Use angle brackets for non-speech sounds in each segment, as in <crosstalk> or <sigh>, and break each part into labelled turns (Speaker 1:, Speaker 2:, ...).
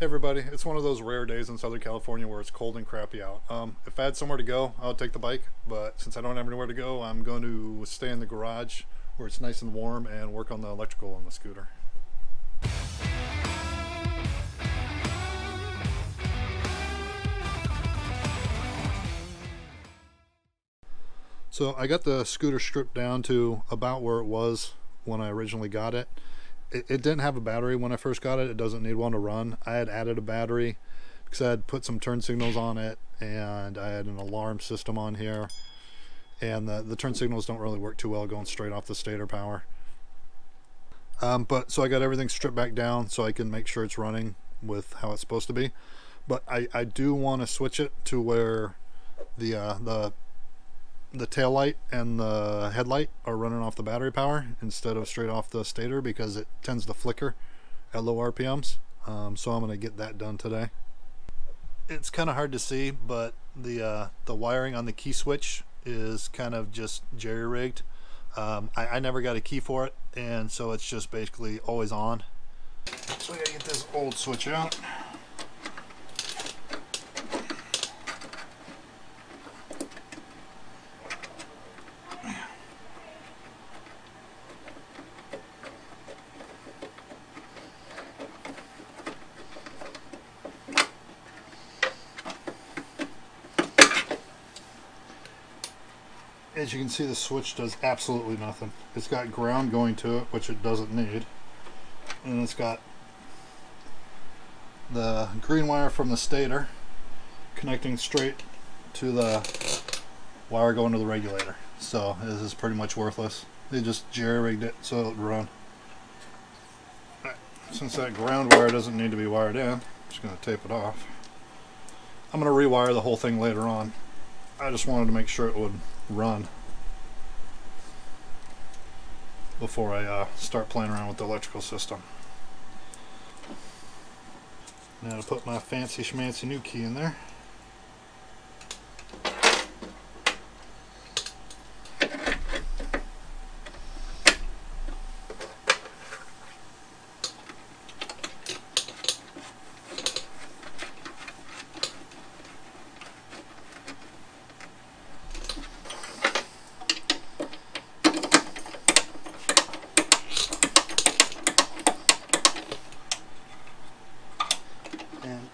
Speaker 1: Hey everybody, it's one of those rare days in Southern California where it's cold and crappy out. Um, if I had somewhere to go, I would take the bike, but since I don't have anywhere to go, I'm going to stay in the garage where it's nice and warm and work on the electrical on the scooter. So I got the scooter stripped down to about where it was when I originally got it it, it didn't have a battery when I first got it. It doesn't need one to run. I had added a battery because I had put some turn signals on it and I had an alarm system on here. And the, the turn signals don't really work too well going straight off the stator power. Um, but so I got everything stripped back down so I can make sure it's running with how it's supposed to be. But I, I do want to switch it to where the uh, the the tail light and the headlight are running off the battery power instead of straight off the stator because it tends to flicker at low RPMs. Um, so I'm going to get that done today. It's kind of hard to see, but the uh, the wiring on the key switch is kind of just jerry rigged. Um, I, I never got a key for it, and so it's just basically always on. So we gotta get this old switch out. As you can see the switch does absolutely nothing. It's got ground going to it, which it doesn't need. And it's got the green wire from the stator connecting straight to the wire going to the regulator. So this is pretty much worthless. They just jerry-rigged it so it would run. Since that ground wire doesn't need to be wired in, I'm just going to tape it off. I'm going to rewire the whole thing later on. I just wanted to make sure it would run before I uh, start playing around with the electrical system. Now to put my fancy schmancy new key in there.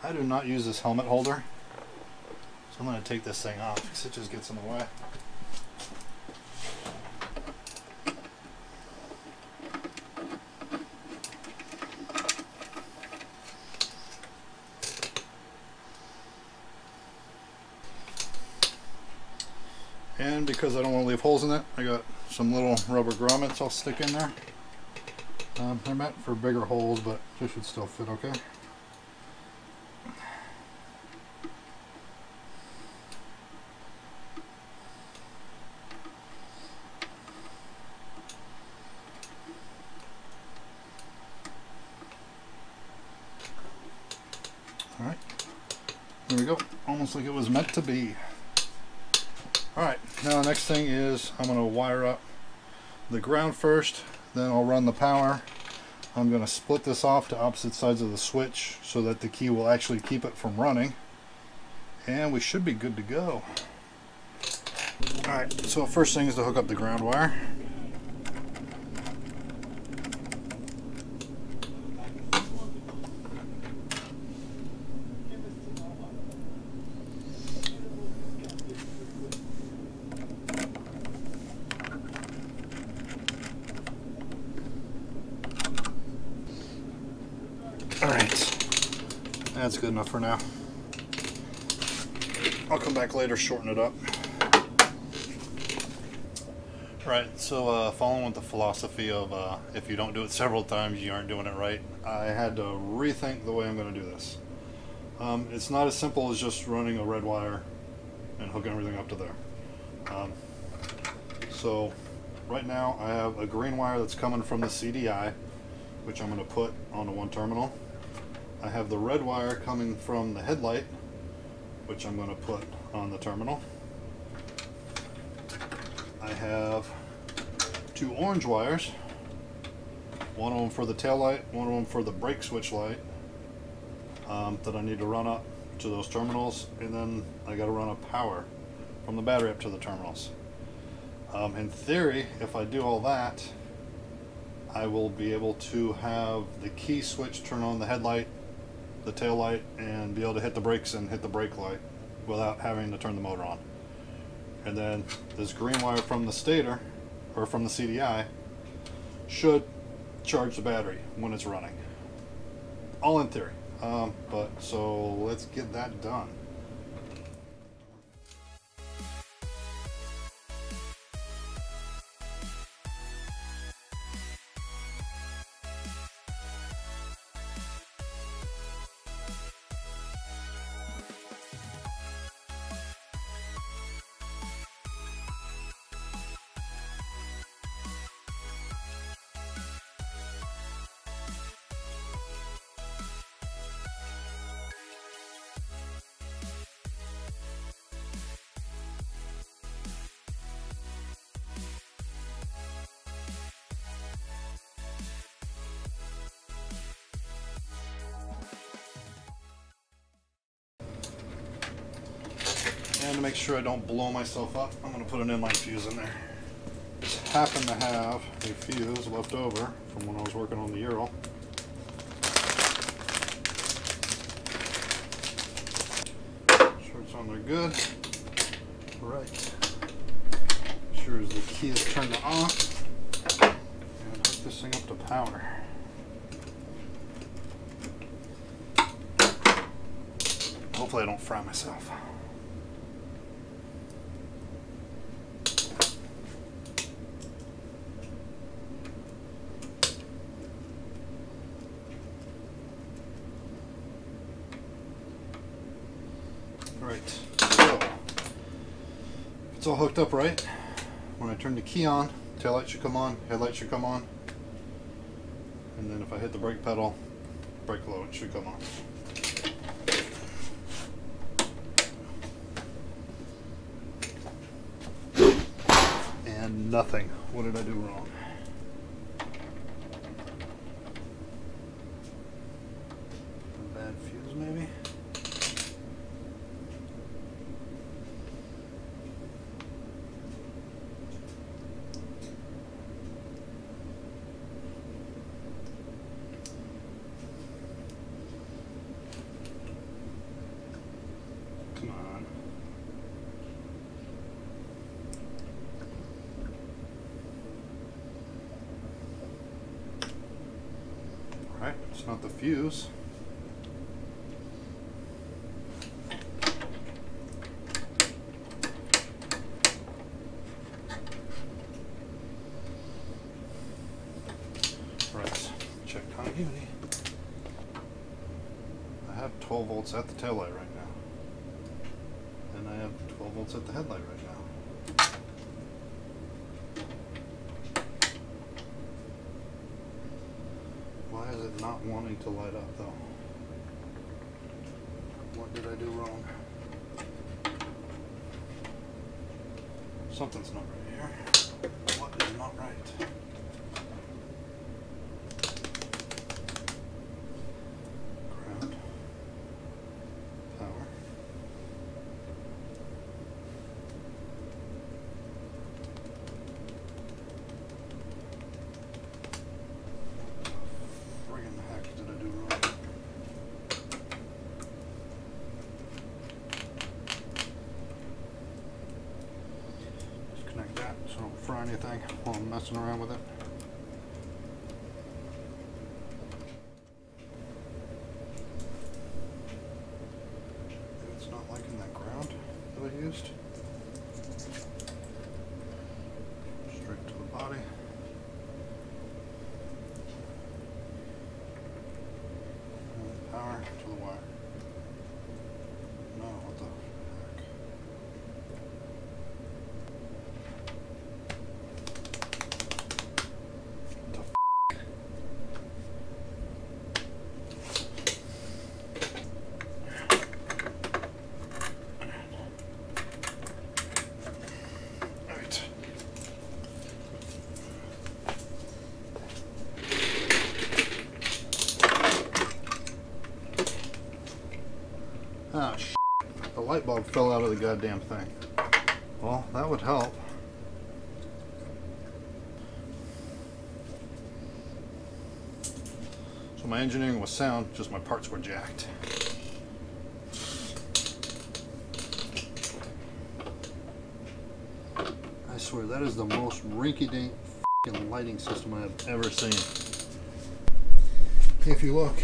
Speaker 1: I do not use this helmet holder. So I'm going to take this thing off because it just gets in the way. And because I don't want to leave holes in it, I got some little rubber grommets I'll stick in there. Um, they're meant for bigger holes, but this should still fit okay. Alright, there we go. Almost like it was meant to be. Alright, now the next thing is I'm going to wire up the ground first, then I'll run the power. I'm going to split this off to opposite sides of the switch so that the key will actually keep it from running. And we should be good to go. Alright, so first thing is to hook up the ground wire. That's good enough for now. I'll come back later, shorten it up. Right, so uh, following with the philosophy of uh, if you don't do it several times, you aren't doing it right, I had to rethink the way I'm going to do this. Um, it's not as simple as just running a red wire and hooking everything up to there. Um, so right now I have a green wire that's coming from the CDI, which I'm going to put on the one terminal. I have the red wire coming from the headlight, which I'm going to put on the terminal. I have two orange wires, one of them for the tail light, one of them for the brake switch light. um, that I need to run up to those terminals, and then I got to run a power from the battery up to the terminals. Um, in theory, if I do all that, I will be able to have the key switch turn on the headlight, the tail light, and be able to hit the brakes and hit the brake light without having to turn the motor on. And then this green wire from the stator, or from the CDI, should charge the battery when it's running. All in theory. Um, but so let's get that done. To make sure I don't blow myself up, I'm going to put an inline fuse in there. Just happen to have a fuse left over from when I was working on the Ural. Sure it's on there good. Right. Sure the key is turned off. And hook this thing up to power. Hopefully I don't fry myself. Right, so it's all hooked up right. When I turn the key on, tail light should come on, headlight should come on. And then if I hit the brake pedal, brake load should come on. And nothing. What did I do wrong? Bad fuse maybe? Come on. Not the fuse. Right, check continuity. I have 12 volts at the tail light right now. And I have 12 volts at the headlight right now. Why is it not wanting to light up though? What did I do wrong? Something's not right here. What is not right? Ground. Power. friggin' heck did I do wrong? Just connect that so I don't fry anything while I'm messing around with it. It's not liking that ground that I used. Straight to the body. And power to the wire. No, what the heck? What the f- Alright. Ah, sh the light bulb fell out of the goddamn thing. Well, that would help. So my engineering was sound, just my parts were jacked. I swear, that is the most rinky-dink lighting system I have ever seen. If you look,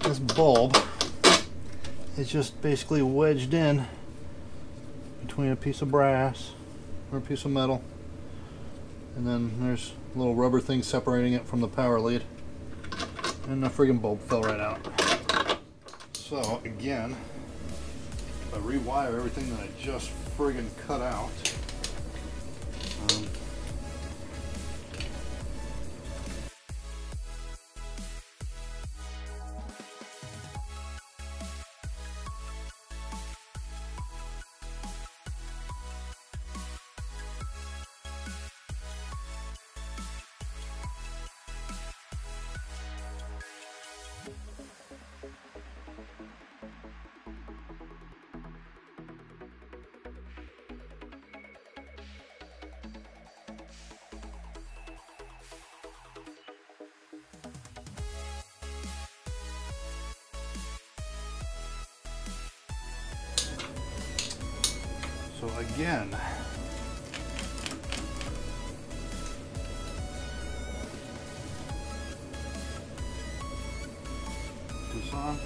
Speaker 1: this bulb is just basically wedged in between a piece of brass or a piece of metal and then there's a little rubber thing separating it from the power lead and the friggin' bulb fell right out. So again, I rewire everything that I just friggin' cut out. So again, Tucson.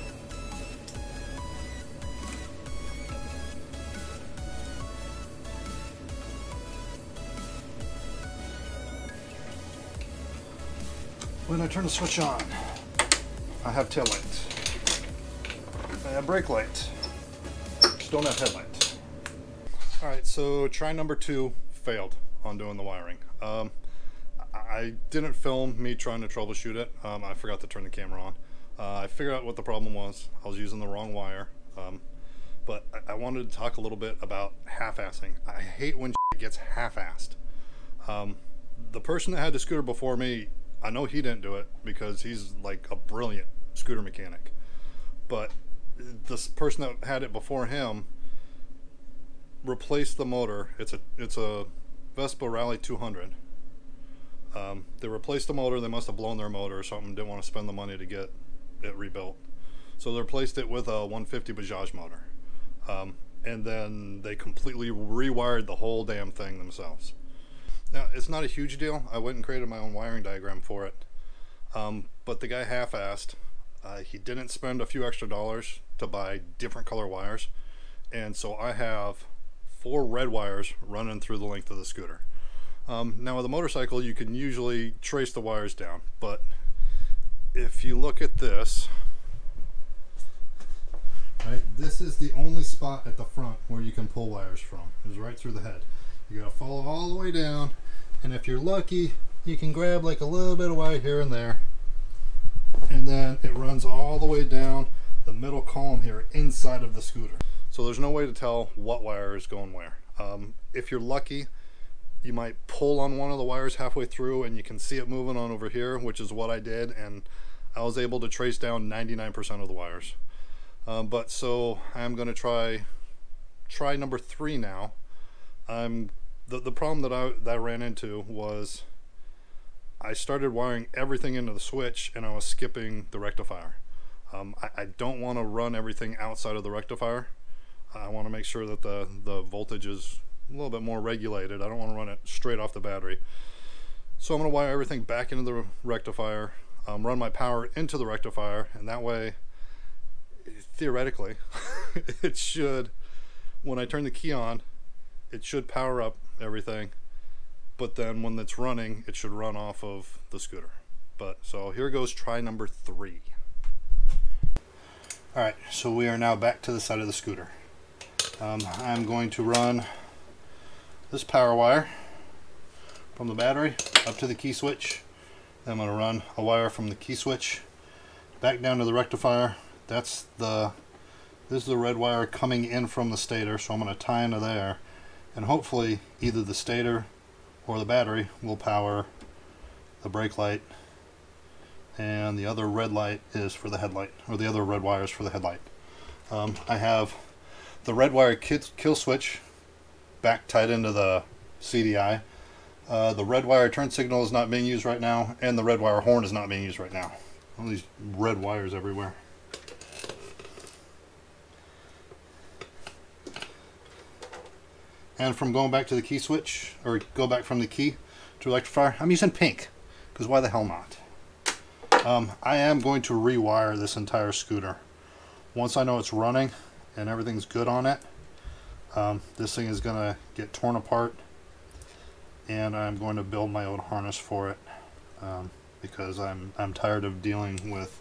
Speaker 1: When I turn the switch on, I have tail lights. I have brake lights. Just don't have headlights. All right, so try number two failed on doing the wiring. Um, I didn't film me trying to troubleshoot it. Um, I forgot to turn the camera on. Uh, I figured out what the problem was. I was using the wrong wire. Um, but I, I, wanted to talk a little bit about half-assing. I hate when gets half-assed. Um, the person that had the scooter before me, I know he didn't do it because he's like a brilliant scooter mechanic. But this person that had it before him replaced the motor. It's a it's a Vespa Rally 200. Um, they replaced the motor. They must have blown their motor or something. Didn't want to spend the money to get it rebuilt. So they replaced it with a 150 Bajaj motor. Um, and then they completely rewired the whole damn thing themselves. Now, it's not a huge deal. I went and created my own wiring diagram for it. Um, but the guy half-assed. Uh, he didn't spend a few extra dollars to buy different color wires. And so I have four red wires running through the length of the scooter. Um, now with a motorcycle, you can usually trace the wires down, but if you look at this, right, this is the only spot at the front where you can pull wires from, is right through the head. You gotta follow all the way down, and if you're lucky, you can grab like a little bit of wire here and there, and then it runs all the way down the middle column here inside of the scooter. So there's no way to tell what wire is going where. Um, if you're lucky, you might pull on one of the wires halfway through and you can see it moving on over here, which is what I did. And I was able to trace down 99% of the wires. Um, but so I'm going to try try number three now. Um, the, the problem that I, that I ran into was I started wiring everything into the switch and I was skipping the rectifier. Um, I, I, don't want to run everything outside of the rectifier. I want to make sure that the, the voltage is a little bit more regulated. I don't want to run it straight off the battery. So I'm going to wire everything back into the rectifier, um, run my power into the rectifier, and that way, theoretically, <laughs> it should, when I turn the key on, it should power up everything. But then when it's running, it should run off of the scooter. But so here goes try number three. All right, so we are now back to the side of the scooter. Um, I'm going to run this power wire from the battery up to the key switch. Then I'm going to run a wire from the key switch back down to the rectifier. That's the this is the red wire coming in from the stator, so I'm going to tie into there. And hopefully either the stator or the battery will power the brake light and the other red light is for the headlight, or the other red wires for the headlight. Um, I have the red wire kill switch back tied into the CDI. Uh, the red wire turn signal is not being used right now, and the red wire horn is not being used right now. All these red wires everywhere. And from going back to the key switch, or go back from the key to electrifier, I'm using pink, because why the hell not? Um, I am going to rewire this entire scooter. Once I know it's running and everything's good on it, um, this thing is going to get torn apart and I'm going to build my own harness for it um, because I'm, I'm tired of dealing with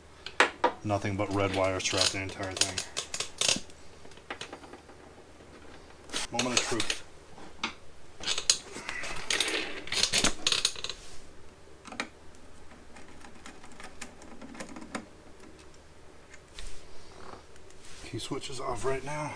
Speaker 1: nothing but red wires throughout the entire thing. Moment of truth. Key switch is off right now.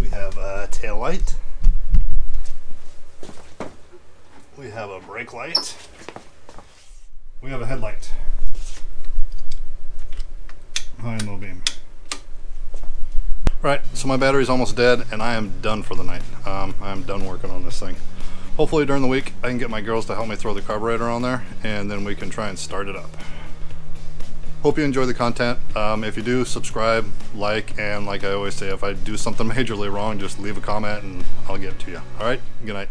Speaker 1: We have a tail light. We have a brake light. We have a headlight. High and low beam. Right, so my battery's almost dead and I am done for the night. Um, I'm done working on this thing. Hopefully during the week I can get my girls to help me throw the carburetor on there and then we can try and start it up. Hope you enjoy the content. Um, if you do, subscribe, like, and like I always say, if I do something <laughs> majorly wrong, just leave a comment and I'll get to you. Alright, good night.